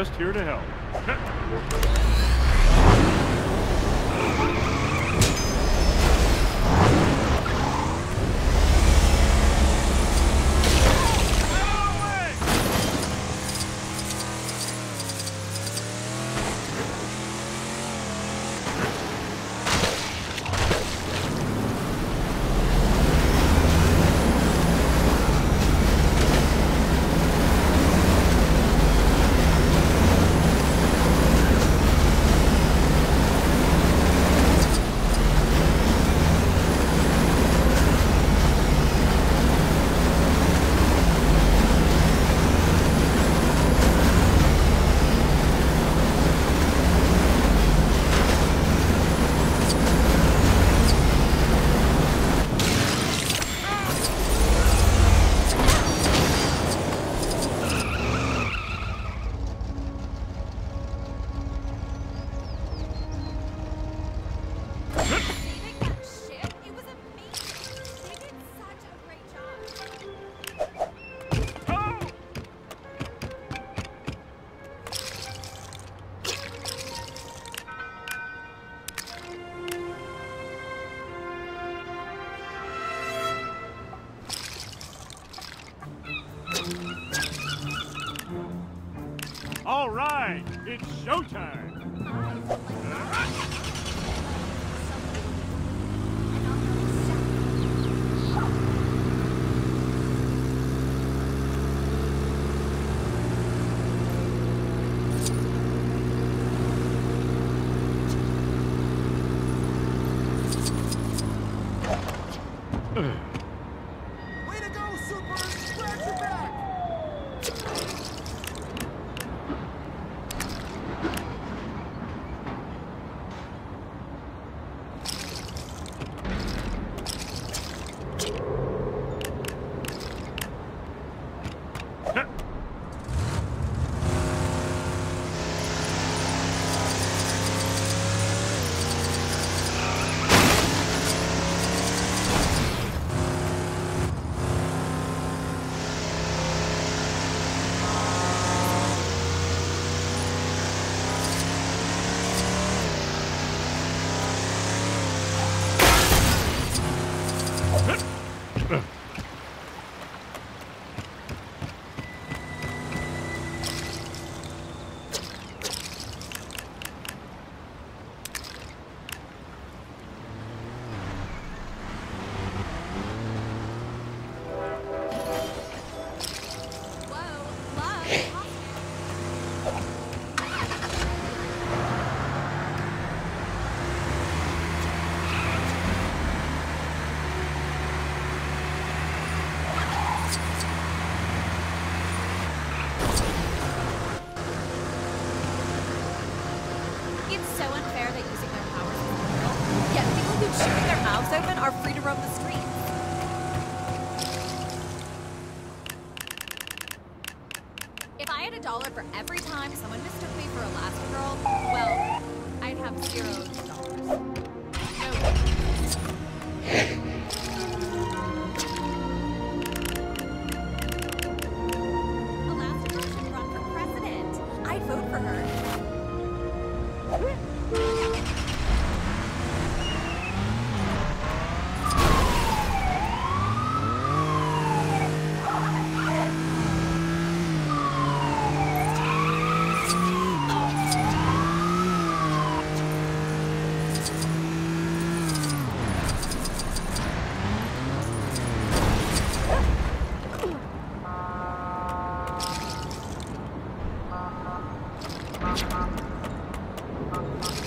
just here to help. All right, it's showtime. women are free to roam the. If I had a dollar for every time someone mistook me for a last Thank you.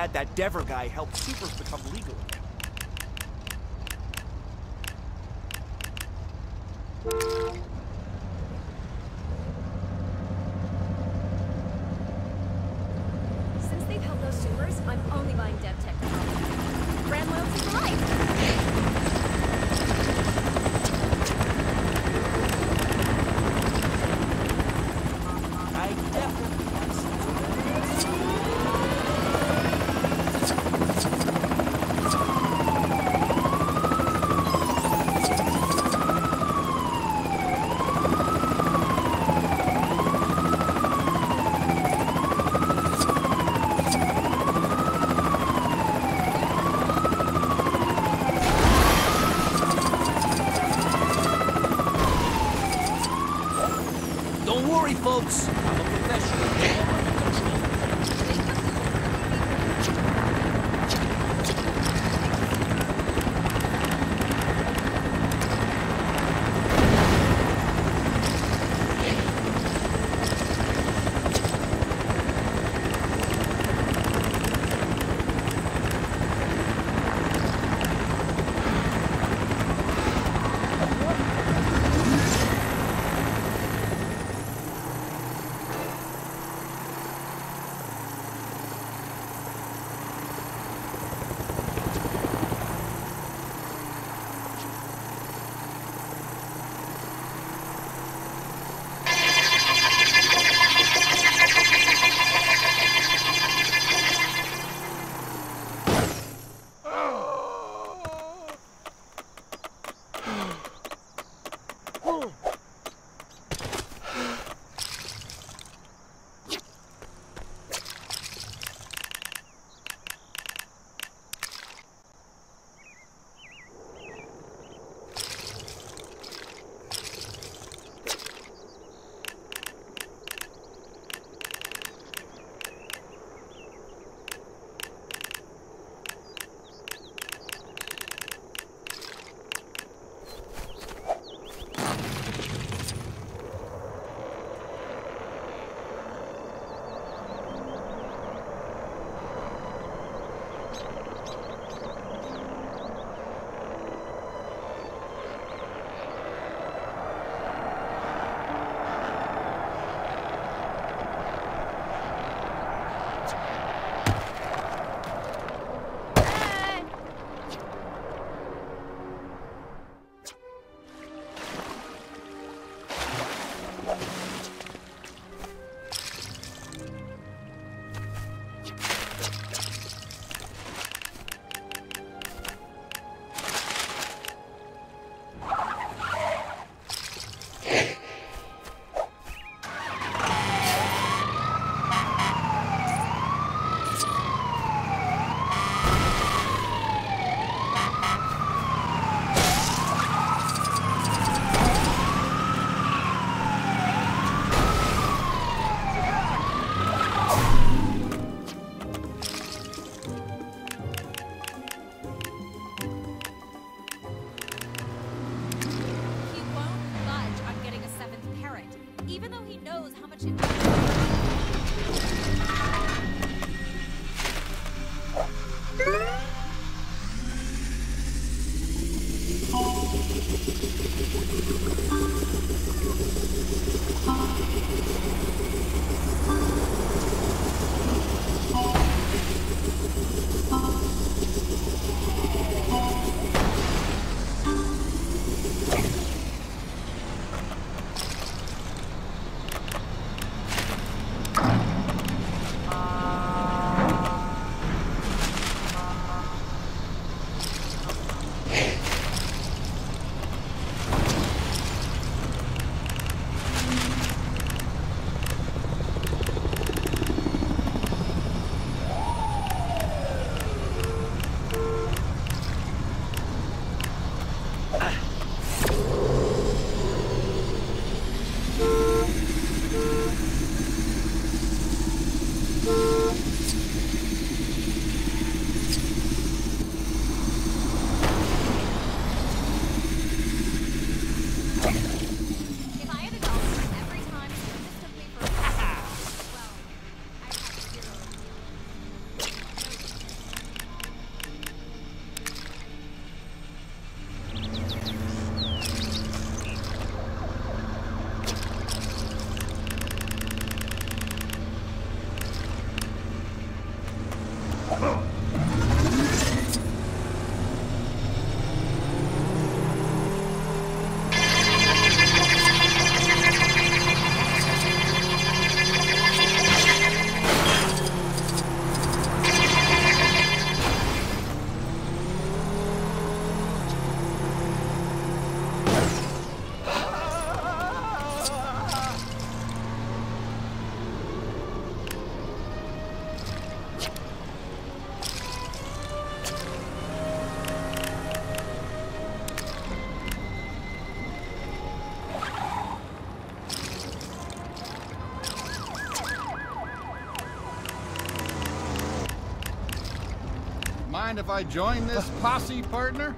Glad that Deavor guy helped supers become legal if I join this posse, partner?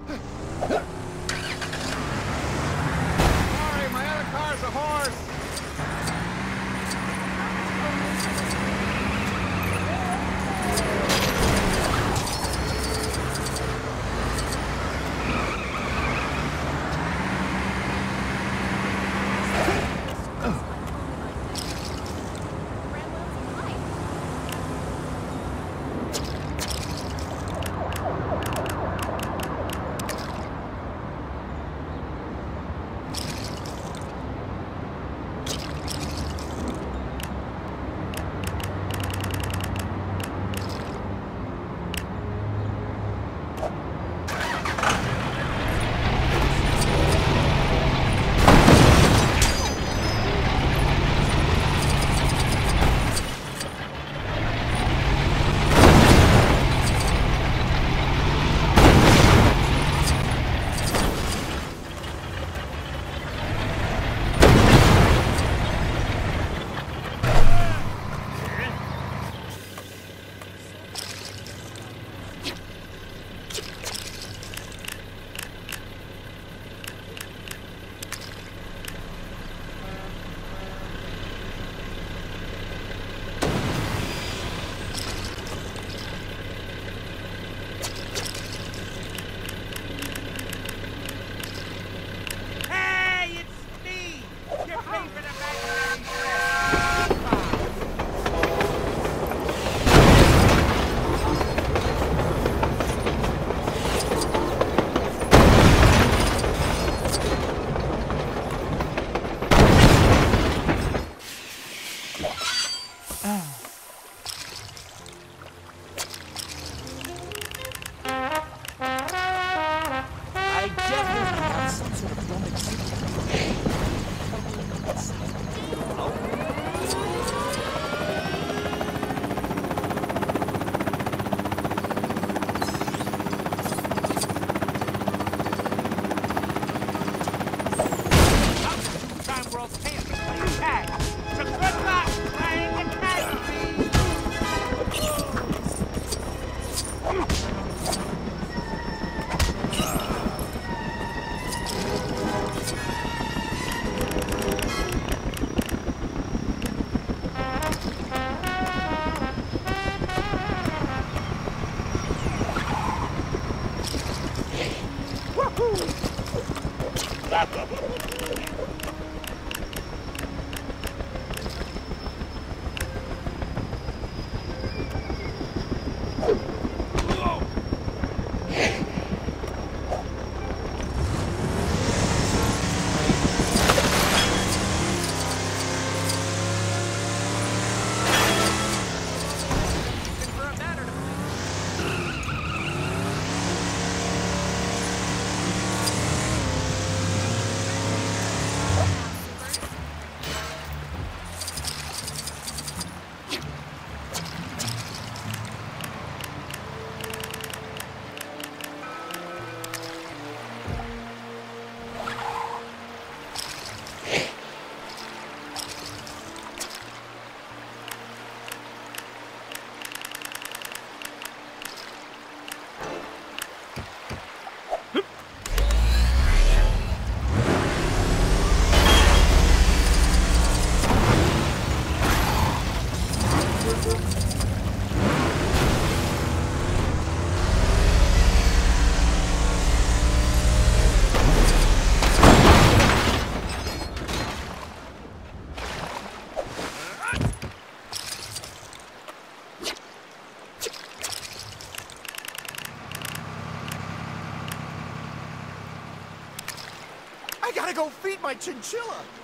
My chinchilla.